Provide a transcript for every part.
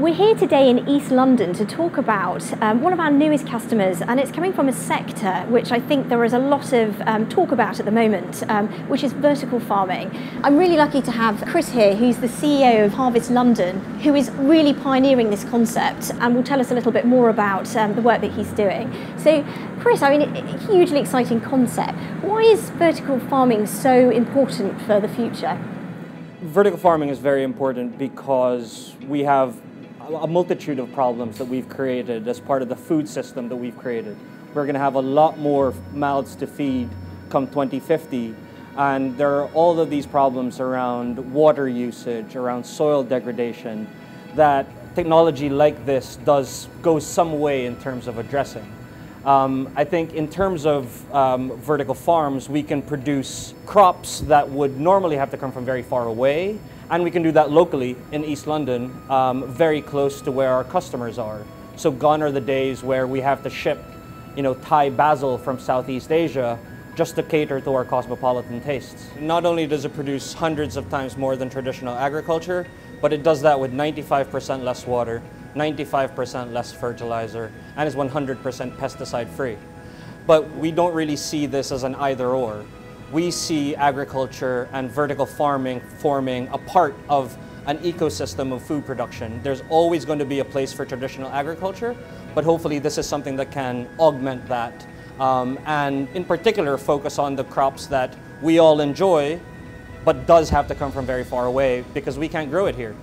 We're here today in East London to talk about um, one of our newest customers, and it's coming from a sector which I think there is a lot of um, talk about at the moment, um, which is vertical farming. I'm really lucky to have Chris here, who's the CEO of Harvest London, who is really pioneering this concept and will tell us a little bit more about um, the work that he's doing. So, Chris, I mean, a hugely exciting concept. Why is vertical farming so important for the future? Vertical farming is very important because we have a multitude of problems that we've created as part of the food system that we've created. We're going to have a lot more mouths to feed come 2050. And there are all of these problems around water usage, around soil degradation, that technology like this does go some way in terms of addressing. Um, I think in terms of um, vertical farms, we can produce crops that would normally have to come from very far away and we can do that locally in East London, um, very close to where our customers are. So gone are the days where we have to ship, you know, Thai basil from Southeast Asia just to cater to our cosmopolitan tastes. Not only does it produce hundreds of times more than traditional agriculture, but it does that with 95% less water, 95% less fertilizer, and is 100% pesticide free. But we don't really see this as an either or we see agriculture and vertical farming forming a part of an ecosystem of food production. There's always going to be a place for traditional agriculture, but hopefully this is something that can augment that um, and in particular focus on the crops that we all enjoy, but does have to come from very far away because we can't grow it here.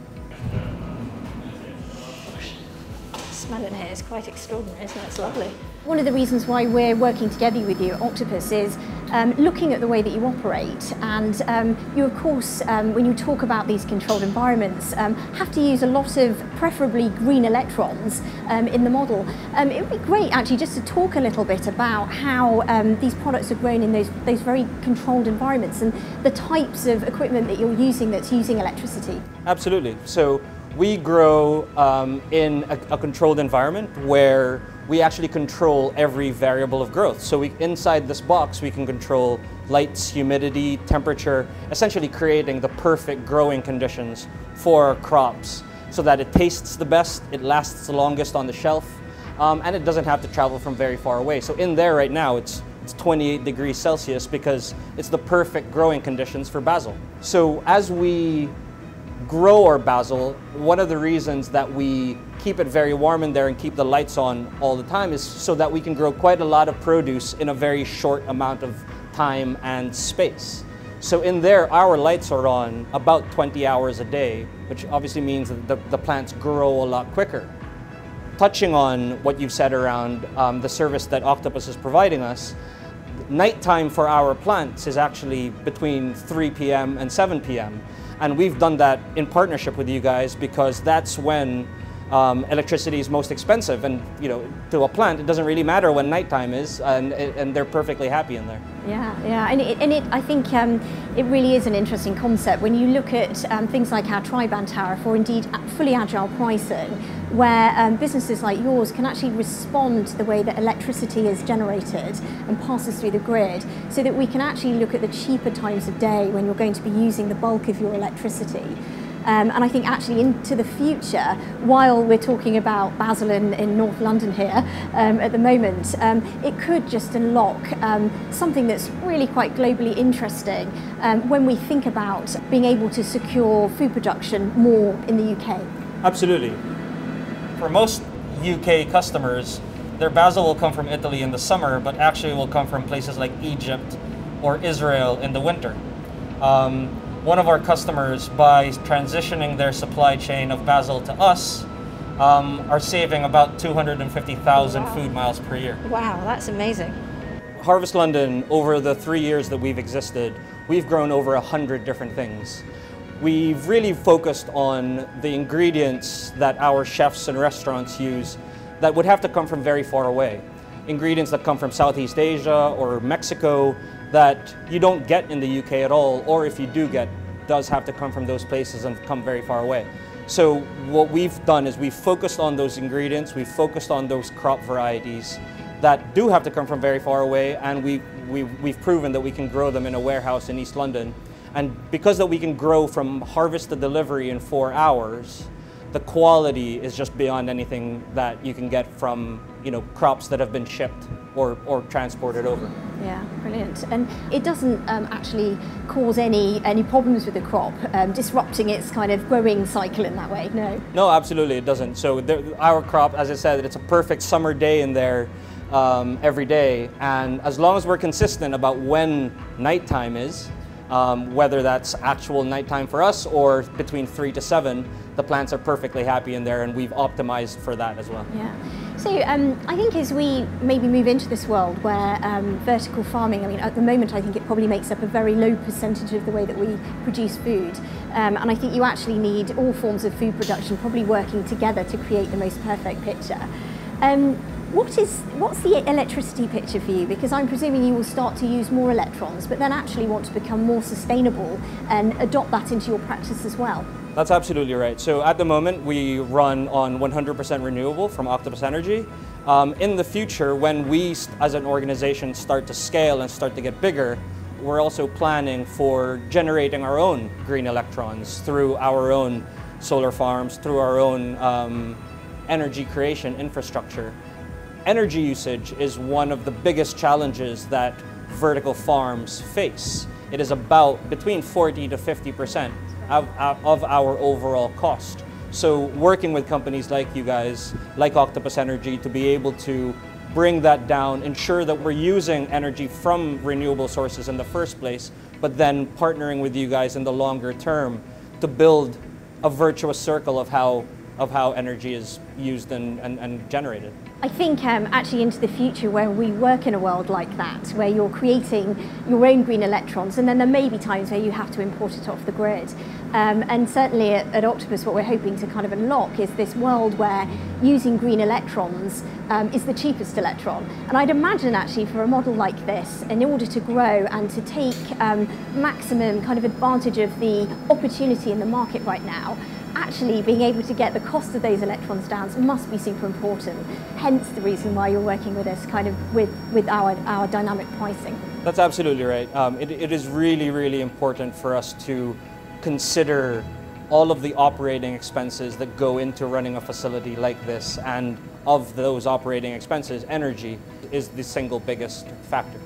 smell in here is quite extraordinary, isn't it? It's lovely. One of the reasons why we're working together with you at Octopus is um, looking at the way that you operate and um, you of course um, when you talk about these controlled environments um, have to use a lot of preferably green electrons um, in the model. Um, it would be great actually just to talk a little bit about how these products are grown in those, those very controlled environments and the types of equipment that you're using that's using electricity. Absolutely. So we grow um, in a, a, controlled environment where we actually control every variable of growth. So we, inside this box, we can control lights, humidity, temperature, essentially creating the perfect growing conditions for crops so that it tastes the best, it lasts the longest on the shelf, um, and it doesn't have to travel from very far away. So in there right now, it's it's 28 degrees Celsius because it's the perfect growing conditions for basil. So as we grow our basil, one of the reasons that we keep it very warm in there and keep the lights on all the time is so that we can grow quite a lot of produce in a very short amount of time and space. So in there, our lights are on about 20 hours a day, which obviously means that the, the plants grow a lot quicker. Touching on what you've said around um, the service that Octopus is providing us, nighttime for our plants is actually between 3 p.m. and 7 p.m. And we've done that in partnership with you guys because that's when um, electricity is most expensive. And you know, to a plant, it doesn't really matter when nighttime is, and, and they're perfectly happy in there. Yeah, yeah, and it, and it I think um, it really is an interesting concept when you look at um, things like our tri-band tariff, or indeed fully agile pricing, where um, businesses like yours can actually respond to the way that electricity is generated and passes through the grid, so that we can actually look at the cheaper times of day when you're going to be using the bulk of your electricity. Um, and I think actually into the future, while we're talking about Basil in, in North London here um, at the moment, um, it could just unlock um, something that's really quite globally interesting um, when we think about being able to secure food production more in the UK. Absolutely. For most UK customers, their basil will come from Italy in the summer, but actually will come from places like Egypt or Israel in the winter. Um, one of our customers, by transitioning their supply chain of basil to us, um, are saving about 250,000 wow. food miles per year. Wow, that's amazing. Harvest London, over the three years that we've existed, we've grown over 100 different things. We've really focused on the ingredients that our chefs and restaurants use that would have to come from very far away. Ingredients that come from Southeast Asia or Mexico that you don't get in the UK at all, or if you do get, does have to come from those places and come very far away. So what we've done is we've focused on those ingredients, we've focused on those crop varieties that do have to come from very far away, and we, we, we've proven that we can grow them in a warehouse in East London. And because that we can grow from harvest to delivery in four hours, the quality is just beyond anything that you can get from you know crops that have been shipped or, or transported over. Yeah, brilliant. And it doesn't um, actually cause any any problems with the crop, um, disrupting its kind of growing cycle in that way. No. No, absolutely, it doesn't. So there, our crop, as I said, it's a perfect summer day in there. Um, every day, and as long as we're consistent about when nighttime is, um, whether that's actual nighttime for us or between three to seven, the plants are perfectly happy in there, and we've optimized for that as well. Yeah. So um, I think as we maybe move into this world where um, vertical farming, I mean, at the moment, I think it probably makes up a very low percentage of the way that we produce food. Um, and I think you actually need all forms of food production probably working together to create the most perfect picture. Um, what is what's the electricity picture for you? Because I'm presuming you will start to use more electrons, but then actually want to become more sustainable and adopt that into your practice as well. That's absolutely right. So at the moment, we run on 100% renewable from Octopus Energy. Um, in the future, when we, as an organization, start to scale and start to get bigger, we're also planning for generating our own green electrons through our own solar farms, through our own um, energy creation infrastructure energy usage is one of the biggest challenges that vertical farms face. It is about between 40 to 50% of, our overall cost. So working with companies like you guys, like Octopus Energy, to be able to bring that down, ensure that we're using energy from renewable sources in the first place, but then partnering with you guys in the longer term to build a virtuous circle of how, of how energy is used and, and, and generated. I think um, actually into the future where we work in a world like that, where you're creating your own green electrons, and then there may be times where you have to import it off the grid. Um, and certainly at, at, Octopus, what we're hoping to kind of unlock is this world where using green electrons um, is the cheapest electron. And I'd imagine actually for a model like this, in order to grow and to take um, maximum kind of advantage of the opportunity in the market right now, actually being able to get the cost of those electrons down must be super important. Hence the reason why you're working with us kind of with, with our, our dynamic pricing. That's absolutely right. Um, it, it is really, really important for us to consider all of the operating expenses that go into running a facility like this and of those operating expenses, energy is the single biggest factor.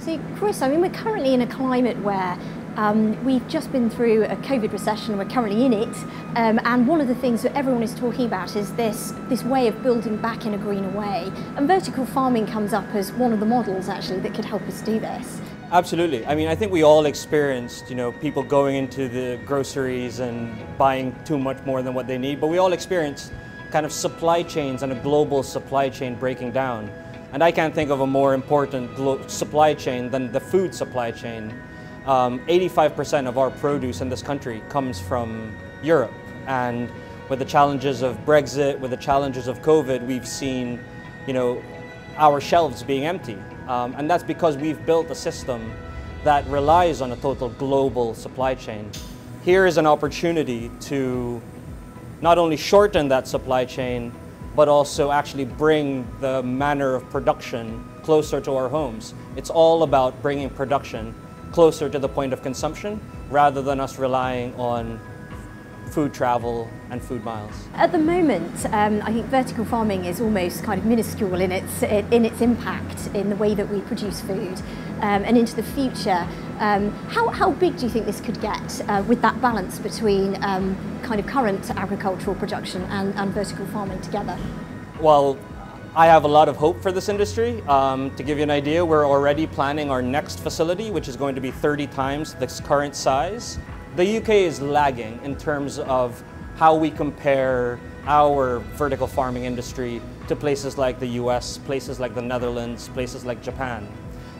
So Chris, I mean we're currently in a climate where um, we've just been through a COVID recession, we're currently in it, um, and one of the things that everyone is talking about is this, this way of building back in a greener way. And vertical farming comes up as one of the models actually that could help us do this. Absolutely. I mean, I think we all experienced, you know, people going into the groceries and buying too much more than what they need, but we all experienced kind of supply chains and a global supply chain breaking down. And I can't think of a more important supply chain than the food supply chain 85% um, of our produce in this country comes from Europe. And with the challenges of Brexit, with the challenges of COVID, we've seen, you know, our shelves being empty. Um, and that's because we've built a system that relies on a total global supply chain. Here is an opportunity to not only shorten that supply chain, but also actually bring the manner of production closer to our homes. It's all about bringing production closer to the point of consumption rather than us relying on food travel and food miles. At the moment, um, I think vertical farming is almost kind of minuscule in its in its impact in the way that we produce food. Um, and into the future, um, how, how big do you think this could get uh, with that balance between um, kind of current agricultural production and, and vertical farming together? Well, I have a lot of hope for this industry. Um, to give you an idea, we're already planning our next facility, which is going to be 30 times this current size. The UK is lagging in terms of how we compare our vertical farming industry to places like the US, places like the Netherlands, places like Japan.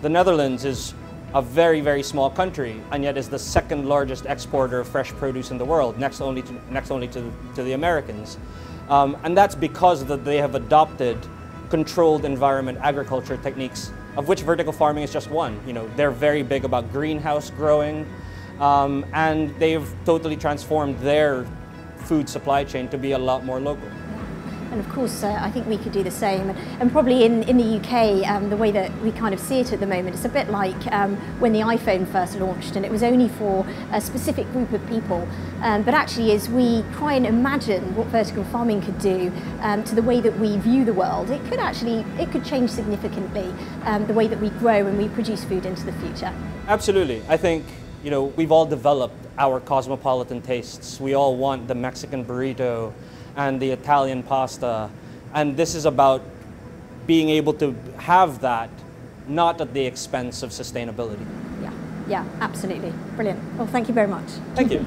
The Netherlands is a very, very small country, and yet is the second largest exporter of fresh produce in the world, next only to, next only to, to the Americans. Um, and that's because that they have adopted controlled environment agriculture techniques, of which vertical farming is just one. You know, they're very big about greenhouse growing, um, and they've totally transformed their food supply chain to be a lot more local. And of course, uh, I think we could do the same. And probably in, in the UK, um, the way that we kind of see it at the moment, it's a bit like um, when the iPhone first launched, and it was only for a specific group of people. Um, but actually, as we try and imagine what vertical farming could do um, to the way that we view the world, it could actually it could change significantly um, the way that we grow and we produce food into the future. Absolutely, I think you know we've all developed our cosmopolitan tastes. We all want the Mexican burrito and the Italian pasta. And this is about being able to have that not at the expense of sustainability. Yeah, yeah, absolutely. Brilliant. Well, thank you very much. Thank you.